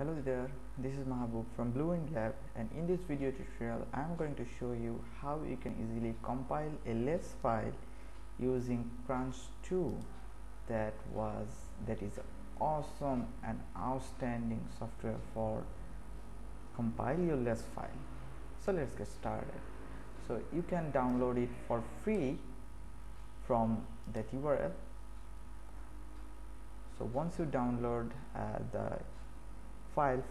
Hello there, this is Mahabub from Blue Wind Lab and in this video tutorial I am going to show you how you can easily compile a LESS file using Crunch 2 that was that is awesome and outstanding software for compile your LESS file. So let's get started. So you can download it for free from that URL. So once you download uh, the file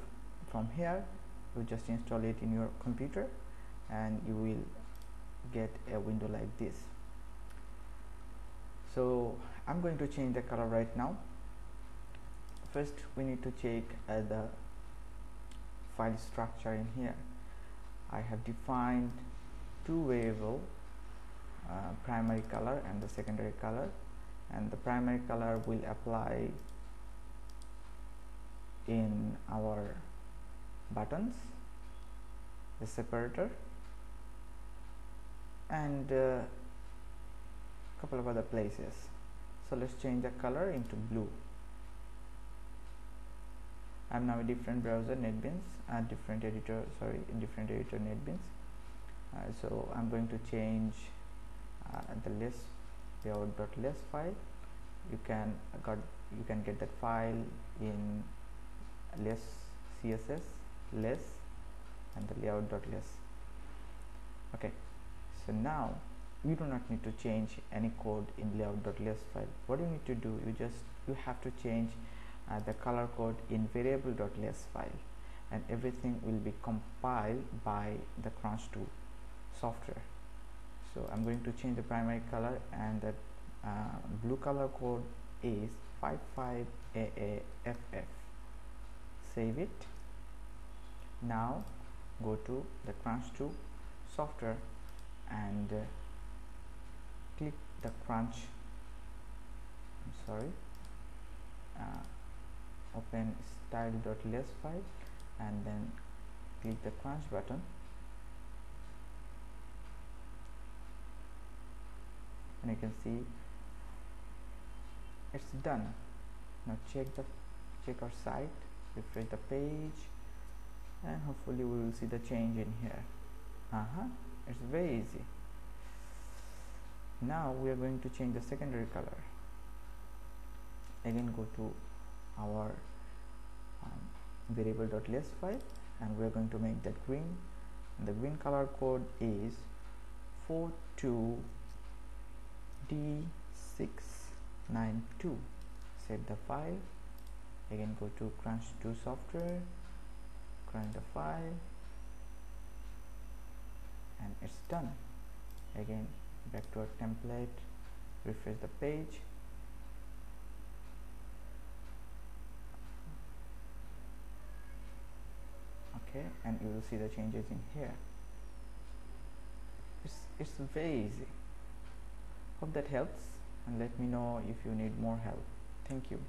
from here you just install it in your computer and you will get a window like this. So I'm going to change the color right now. First we need to check uh, the file structure in here. I have defined two variable uh, primary color and the secondary color and the primary color will apply in our buttons the separator and a uh, couple of other places. So let's change the color into blue. I'm now a different browser NetBeans a different editor sorry different editor NetBeans. Uh, so I'm going to change uh, the list layout.less file. You can got you can get that file in less css less and the layout less. Okay so now you do not need to change any code in layout less file. What you need to do you just you have to change uh, the color code in variable less file and everything will be compiled by the crunch 2 software. So i'm going to change the primary color and the uh, blue color code is 55AAFF save it. Now go to the crunch 2 software and uh, click the crunch. I'm sorry. Uh, open style.less file and then click the crunch button. And you can see it's done. Now check the check our site refresh the page and hopefully we will see the change in here. Uh-huh. It's very easy. Now we are going to change the secondary color. Again go to our um, variable.less file and we are going to make that green. And the green color code is 42D692 save the file again go to crunch 2 software crunch the file and it's done. Again back to our template refresh the page. Okay and you will see the changes in here. It's, it's very easy. Hope that helps and let me know if you need more help. Thank you